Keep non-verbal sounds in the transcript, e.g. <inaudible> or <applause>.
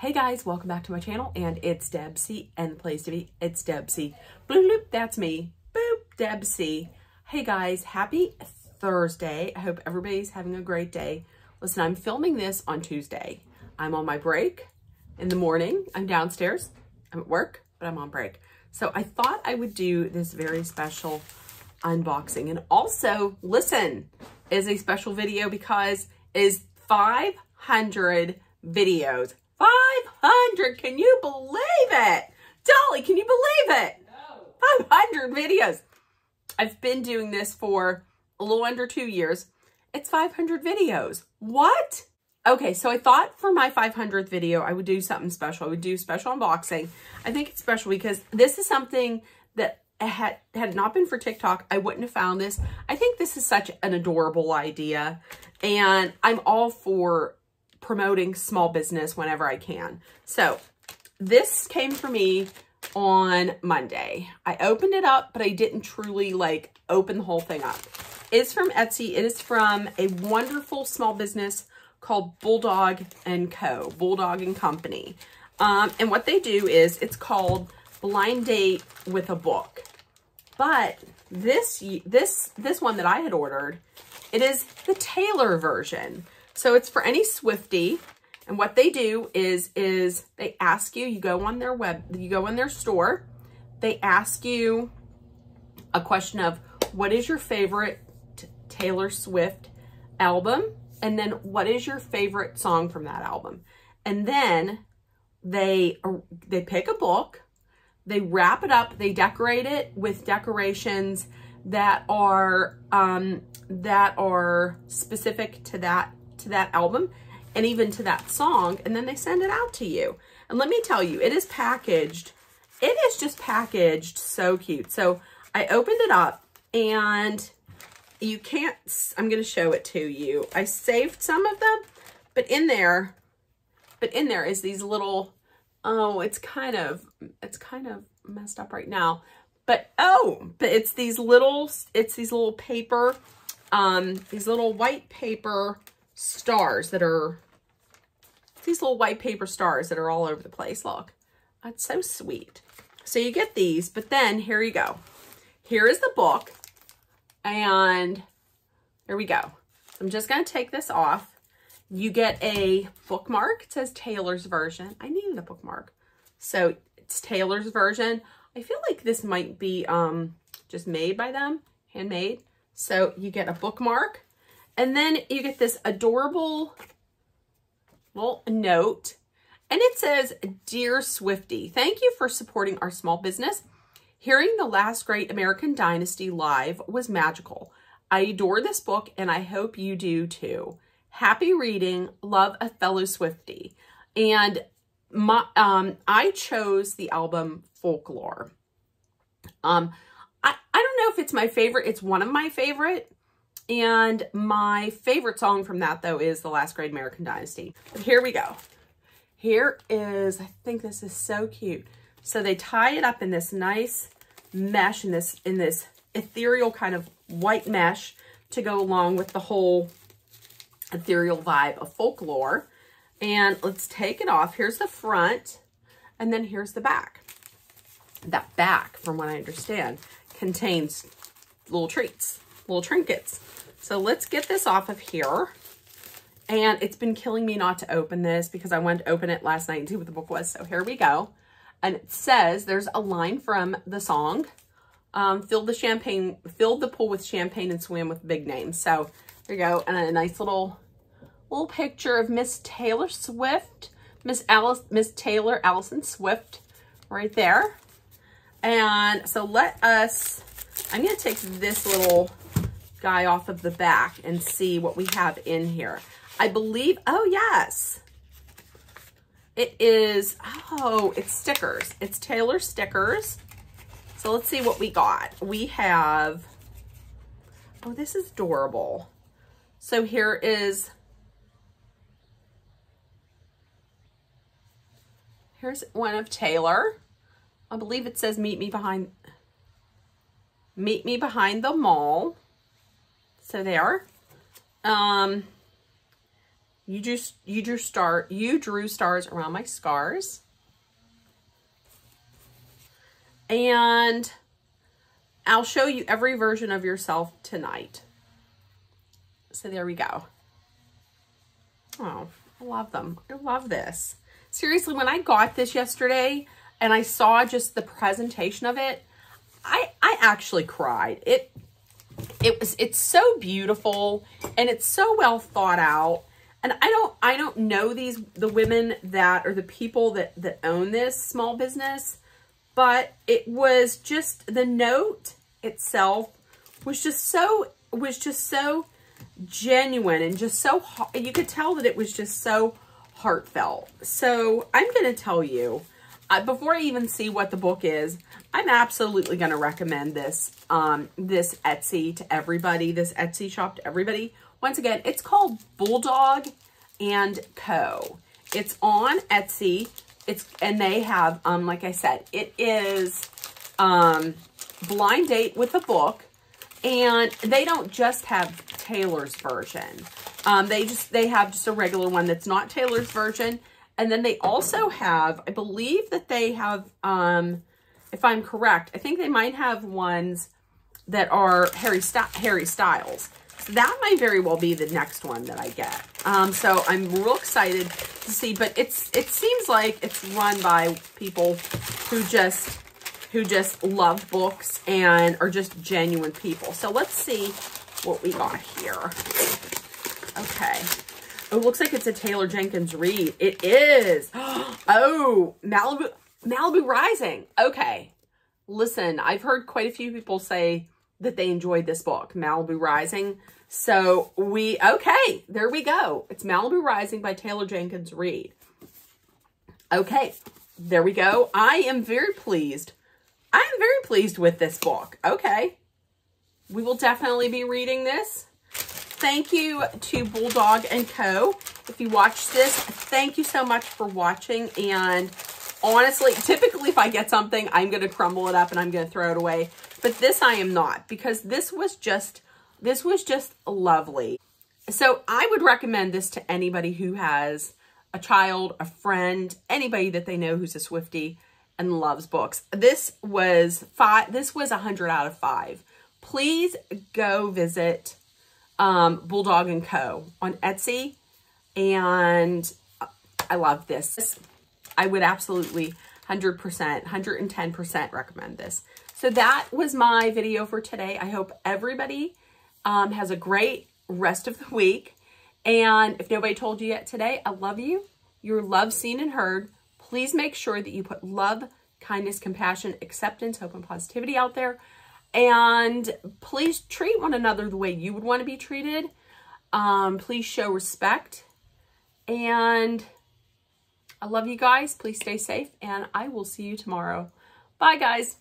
Hey guys, welcome back to my channel and it's Debsy and the place to be, it's Debsy. Bloop, bloop, that's me. Boop, Debsy. Hey guys, happy Thursday. I hope everybody's having a great day. Listen, I'm filming this on Tuesday. I'm on my break in the morning. I'm downstairs. I'm at work, but I'm on break. So I thought I would do this very special unboxing. And also, listen, is a special video because is 500 videos 500. Can you believe it? Dolly, can you believe it? No. 500 videos. I've been doing this for a little under two years. It's 500 videos. What? Okay, so I thought for my 500th video, I would do something special. I would do special unboxing. I think it's special because this is something that had, had not been for TikTok, I wouldn't have found this. I think this is such an adorable idea. And I'm all for promoting small business whenever I can. So this came for me on Monday. I opened it up, but I didn't truly like open the whole thing up. It's from Etsy. It is from a wonderful small business called Bulldog and Co. Bulldog and Company. Um, and what they do is it's called Blind Date with a Book. But this this this one that I had ordered, it is the Taylor version. So it's for any Swifty. And what they do is, is they ask you, you go on their web, you go in their store, they ask you a question of what is your favorite Taylor Swift album? And then what is your favorite song from that album? And then they, they pick a book, they wrap it up, they decorate it with decorations that are, um, that are specific to that to that album and even to that song, and then they send it out to you. And let me tell you, it is packaged. It is just packaged so cute. So I opened it up and you can't, I'm going to show it to you. I saved some of them, but in there, but in there is these little, oh, it's kind of, it's kind of messed up right now. But, oh, but it's these little, it's these little paper, um, these little white paper stars that are, these little white paper stars that are all over the place. Look, that's so sweet. So you get these, but then here you go. Here is the book. And here we go. I'm just going to take this off. You get a bookmark. It says Taylor's version. I needed a bookmark. So it's Taylor's version. I feel like this might be um, just made by them, handmade. So you get a bookmark. And then you get this adorable little note. And it says, Dear Swifty, thank you for supporting our small business. Hearing The Last Great American Dynasty live was magical. I adore this book and I hope you do too. Happy reading. Love a fellow Swifty. And my, um, I chose the album Folklore. Um, I, I don't know if it's my favorite. It's one of my favorite. And my favorite song from that, though, is The Last Great American Dynasty. But here we go. Here is, I think this is so cute. So they tie it up in this nice mesh, in this, in this ethereal kind of white mesh to go along with the whole ethereal vibe of folklore. And let's take it off. Here's the front, and then here's the back. That back, from what I understand, contains little treats, little trinkets. So let's get this off of here. And it's been killing me not to open this because I wanted to open it last night and see what the book was. So here we go. And it says, there's a line from the song, um, filled the champagne, filled the pool with champagne and swam with big names. So there you go. And a nice little, little picture of Miss Taylor Swift, Miss Alice, Miss Taylor Allison Swift right there. And so let us, I'm going to take this little guy off of the back and see what we have in here. I believe, oh yes. It is, oh, it's stickers. It's Taylor stickers. So let's see what we got. We have, oh, this is adorable. So here is, here's one of Taylor. I believe it says meet me behind, meet me behind the mall. So there. Um, You just, you drew star, you drew stars around my scars. And I'll show you every version of yourself tonight. So there we go. Oh, I love them. I love this. Seriously, when I got this yesterday and I saw just the presentation of it, I I actually cried. It it was it's so beautiful and it's so well thought out. And I don't I don't know these the women that or the people that that own this small business, but it was just the note itself was just so was just so genuine and just so you could tell that it was just so heartfelt. So I'm going to tell you uh, before I even see what the book is, I'm absolutely going to recommend this um, this Etsy to everybody, this Etsy shop to everybody. Once again, it's called Bulldog and Co. It's on Etsy. It's and they have um like I said, it is um blind date with a book and they don't just have Taylor's version. Um they just they have just a regular one that's not Taylor's version and then they also have, I believe that they have, um, if I'm correct, I think they might have ones that are Harry, St Harry Styles. So that might very well be the next one that I get. Um, so I'm real excited to see, but it's it seems like it's run by people who just who just love books and are just genuine people. So let's see what we got here. Okay. It looks like it's a Taylor Jenkins Reid. It is. <gasps> Oh, Malibu, Malibu Rising. Okay. Listen, I've heard quite a few people say that they enjoyed this book, Malibu Rising. So we, okay, there we go. It's Malibu Rising by Taylor Jenkins Reid. Okay, there we go. I am very pleased. I am very pleased with this book. Okay. We will definitely be reading this. Thank you to Bulldog & Co. If you watch this, thank you so much for watching. And honestly, typically if I get something, I'm going to crumble it up and I'm going to throw it away. But this I am not because this was just, this was just lovely. So I would recommend this to anybody who has a child, a friend, anybody that they know who's a Swifty and loves books. This was five, this was a hundred out of five. Please go visit um, Bulldog and Co. on Etsy. And I love this. I would absolutely 100%, 110% recommend this. So that was my video for today. I hope everybody um, has a great rest of the week. And if nobody told you yet today, I love you. You're loved, seen, and heard. Please make sure that you put love, kindness, compassion, acceptance, hope, and positivity out there. And please treat one another the way you would want to be treated. Um, please show respect. And I love you guys. Please stay safe. And I will see you tomorrow. Bye, guys.